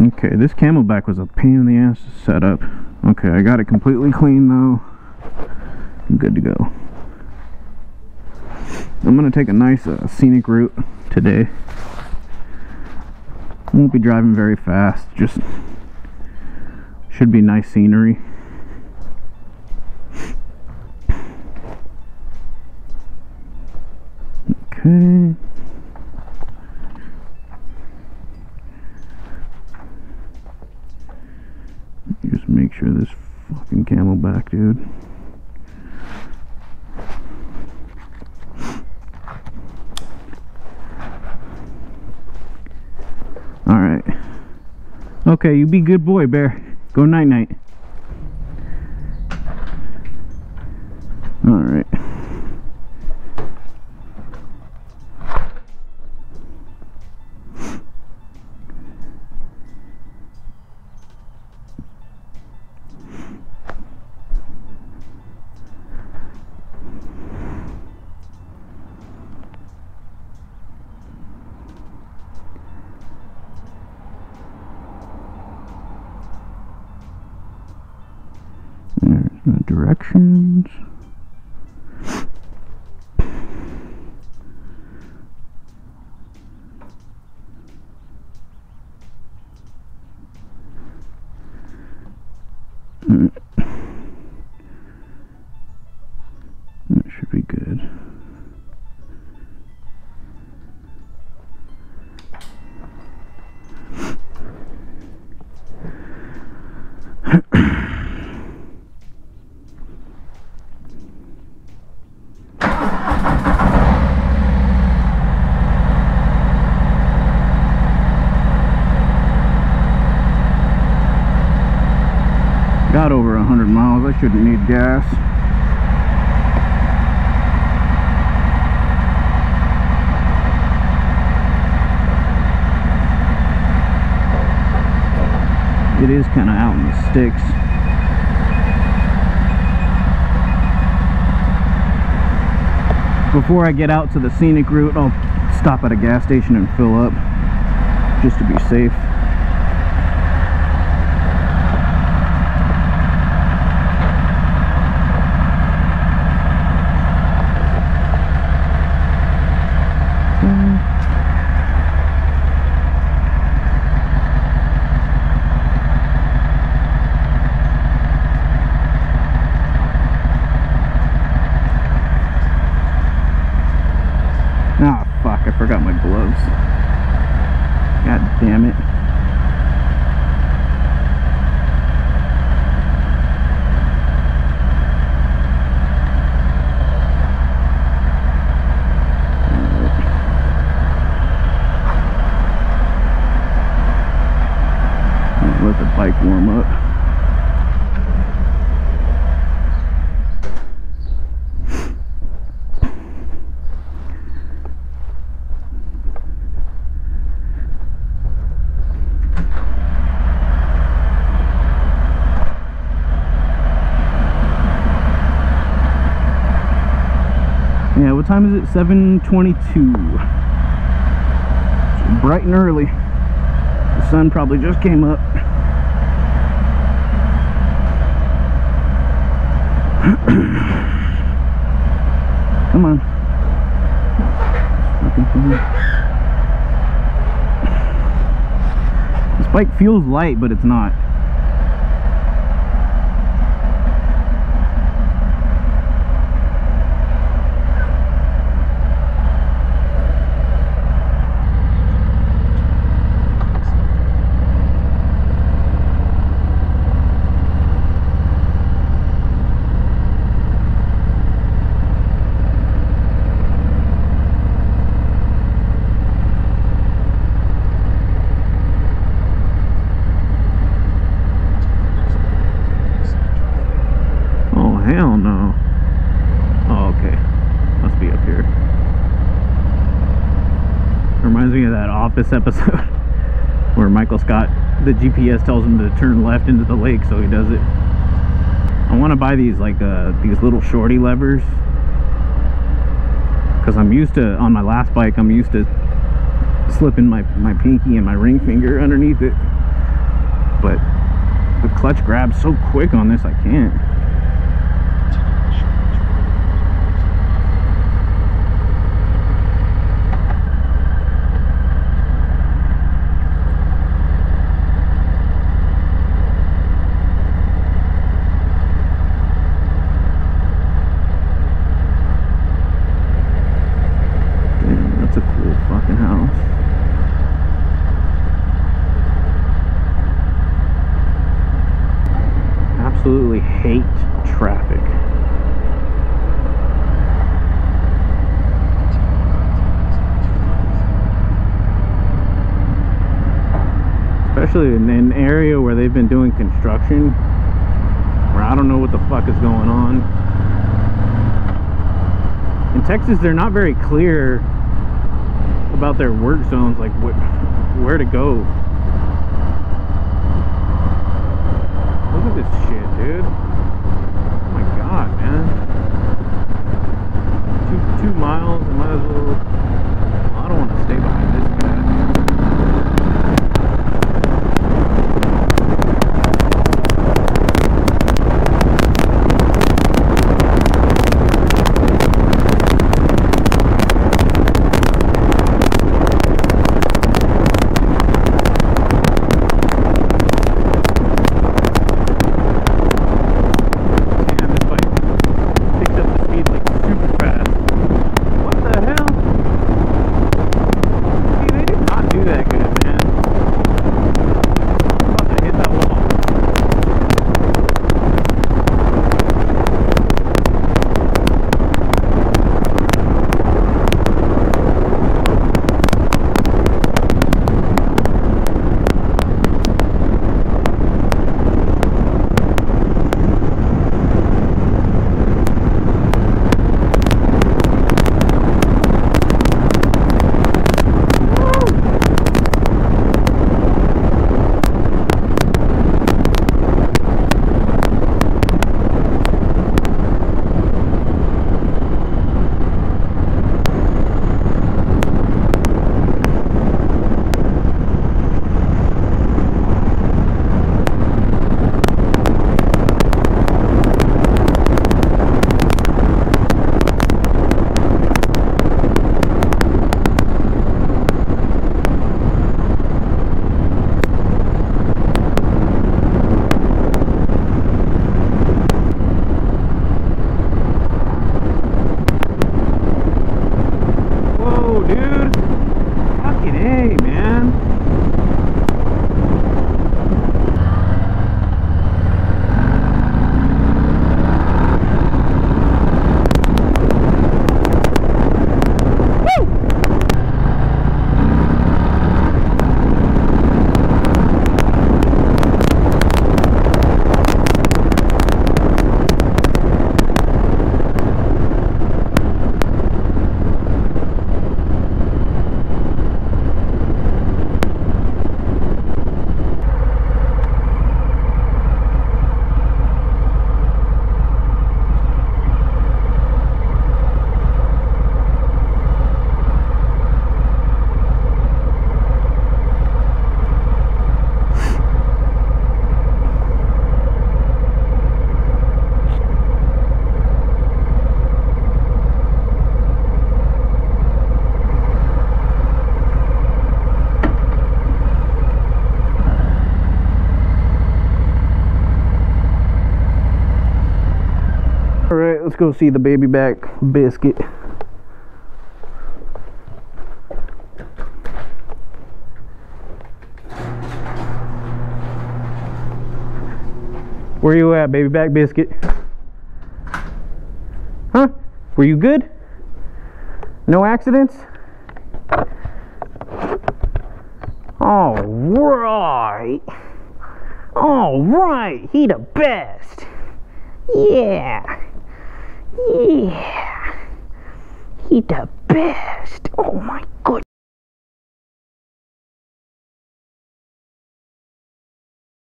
Okay, this CamelBak was a pain in the ass to set up. Okay, I got it completely clean though. I'm good to go. I'm gonna take a nice uh, scenic route today. Won't be driving very fast, just should be nice scenery. Okay. Just make sure this fucking CamelBak, dude. Alright. Okay, you be good boy, Bear. Go night-night. Directions. Got over a hundred miles. I shouldn't need gas. It is kind of out in the sticks. Before I get out to the scenic route, I'll stop at a gas station and fill up just to be safe. Ah, fuck, I forgot my gloves. God damn it. Let the bike warm up. Yeah, what time is it? 722. It's bright and early. The sun probably just came up. Come on. This bike feels light, but it's not. Oh, hell no. Oh, okay. Must be up here. Reminds Office episode where Michael Scott, the GPS tells him to turn left into the lake, so he does it. I want to buy these, like, uh, these little shorty levers. Because I'm used to, on my last bike, I'm used to slipping my, my pinky and my ring finger underneath it. but the clutch grabs so quick on this, I can't. Especially in an area where they've been doing construction, where I don't know what the fuck is going on. In Texas, they're not very clear about their work zones, like where to go. Look at this shit, dude. Go see the baby back biscuit. Where you at, baby back biscuit? Huh? Were you good? No accidents? All right. All right. He the best. Yeah. Yeah. He the best. Oh my good.